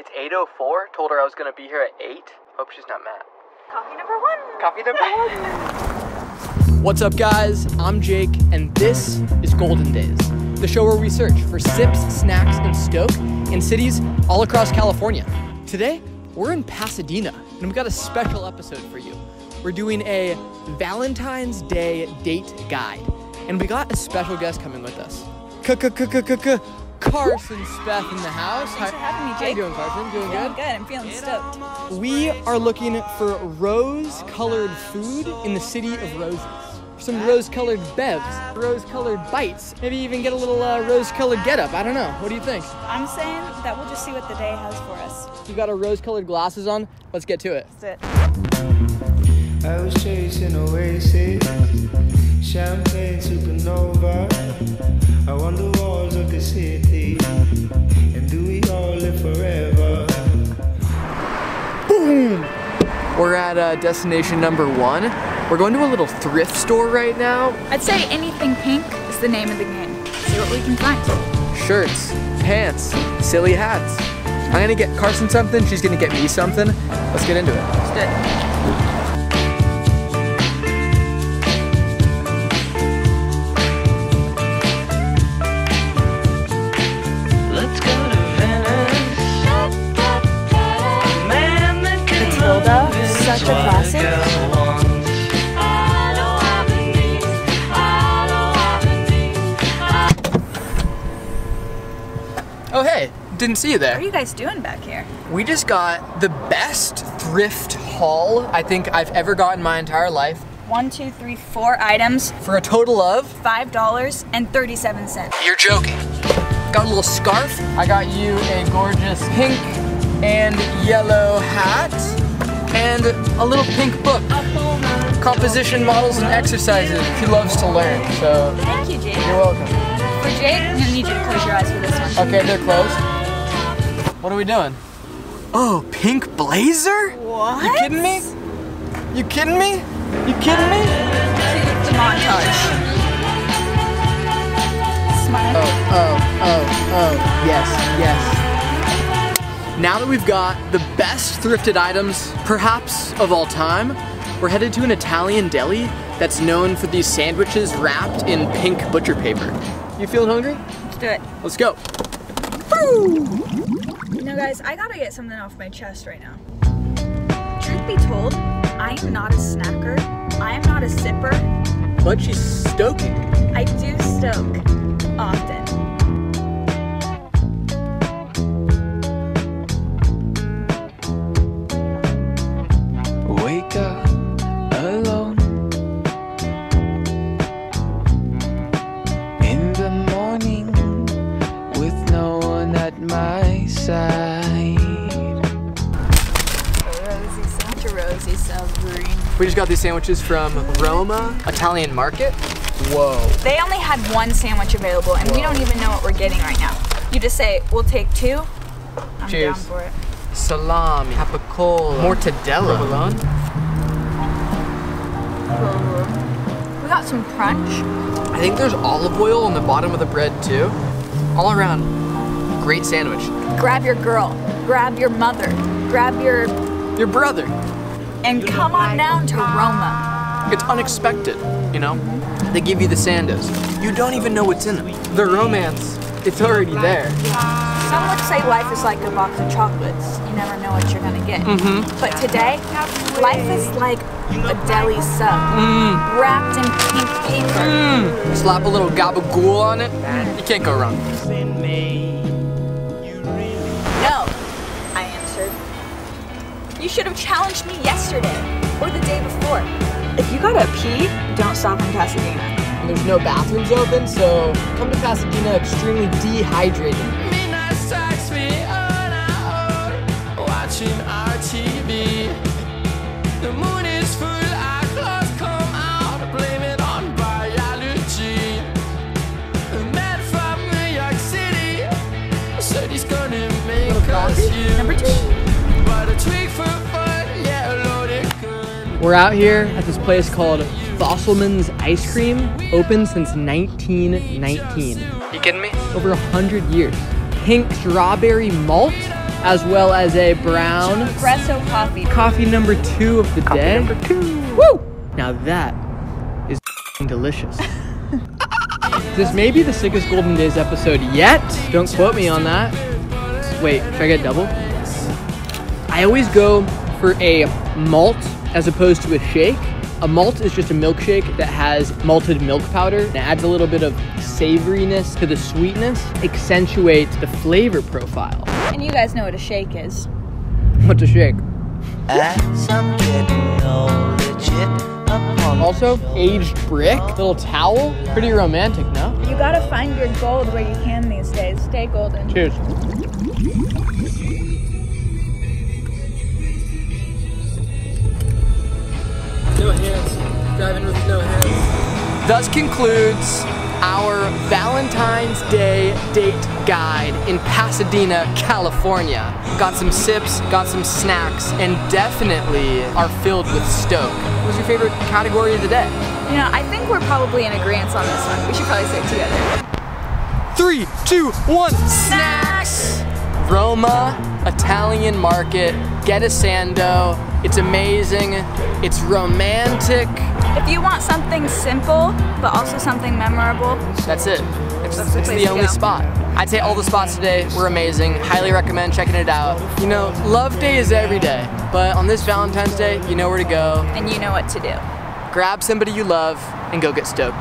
It's 8.04. Told her I was gonna be here at 8. Hope she's not mad. Coffee number one. Coffee number one. What's up, guys? I'm Jake, and this is Golden Days, the show where we search for sips, snacks, and stoke in cities all across California. Today, we're in Pasadena, and we've got a special episode for you. We're doing a Valentine's Day date guide, and we got a special guest coming with us. Carson Speth in the house. Thanks for having me, How you Jake. doing, Carson? Doing Feeling good? good. I'm feeling stoked. We are looking for rose-colored food in the city of roses. Some rose-colored bevs, rose-colored bites, maybe even get a little uh, rose-colored getup. I don't know. What do you think? I'm saying that we'll just see what the day has for us. You got our rose-colored glasses on. Let's get to it. That's it. I was chasing oasis, We're at uh, destination number one. We're going to a little thrift store right now. I'd say anything pink is the name of the game. See what we can find. Shirts, pants, silly hats. I'm gonna get Carson something. She's gonna get me something. Let's get into it. Let's do it. A classic. Oh hey, didn't see you there. What are you guys doing back here? We just got the best thrift haul I think I've ever got in my entire life One, two, three, four items, for a total of. five dollars and thirty-seven cents. You're joking. Got a little scarf. I got you a gorgeous pink and yellow hat and a little pink book. Composition models and exercises. He loves to learn, so Thank you, Jake. you're welcome. For Jake, I'm need you to close your eyes for this one. Okay, they're closed. What are we doing? Oh, pink blazer? What? You kidding me? You kidding me? You kidding me? The montage. Smile. Oh, oh, oh, oh, yes, yes. Now that we've got the best thrifted items, perhaps of all time, we're headed to an Italian deli that's known for these sandwiches wrapped in pink butcher paper. You feeling hungry? Let's do it. Let's go. You know, guys, I gotta get something off my chest right now. Truth be told, I am not a snacker. I am not a sipper. But she's stoking. I do stoke such a Rosie. We just got these sandwiches from Roma Italian Market. Whoa. They only had one sandwich available, and we don't even know what we're getting right now. You just say, we'll take two. I'm Cheers. down for it. Salami, capicola, mortadella. Provolone. We got some crunch. I think there's olive oil on the bottom of the bread too. All around, great sandwich. Grab your girl, grab your mother, grab your, Your brother. And come on down to Roma. It's unexpected, you know? They give you the sandos. You don't even know what's in them. The romance, it's already there. Some would say life is like a box of chocolates. You never know what you're gonna get. Mm-hmm. But today, life is like a deli sub, mm. wrapped in pink paper. Mm. Slap a little gabagool on it, you can't go wrong. You should have challenged me yesterday or the day before. If you gotta pee, don't stop in Pasadena. There's no bathrooms open, so come to Pasadena extremely dehydrated. Midnight strikes me on our own, watching our TV. We're out here at this place called Fosselman's Ice Cream, open since 1919. You kidding me? Over a hundred years. Pink strawberry malt, as well as a brown Espresso coffee. coffee number two of the day. Number two. Woo! Now that is delicious. this may be the sickest Golden Days episode yet. Don't quote me on that. Wait, should I get double? I always go for a malt as opposed to a shake. A malt is just a milkshake that has malted milk powder. It adds a little bit of savoriness to the sweetness, accentuates the flavor profile. And you guys know what a shake is. What's a shake? As I'm getting older, chip upon Also, aged brick, little towel. Pretty romantic, no? You gotta find your gold where you can these days. Stay golden. Cheers. Driving with no hands. Thus concludes our Valentine's Day date guide in Pasadena, California. Got some sips, got some snacks, and definitely are filled with stoke. What was your favorite category of the day? You know, I think we're probably in agreement on this one. We should probably say it together. Three, two, one, snacks! Roma, Italian Market, get a sando. It's amazing. It's romantic. If you want something simple, but also something memorable, That's it. It's, That's the it's the only go. spot. I'd say all the spots today were amazing. Highly recommend checking it out. You know, love day is every day, but on this Valentine's Day, you know where to go. and you know what to do. Grab somebody you love and go get stoked.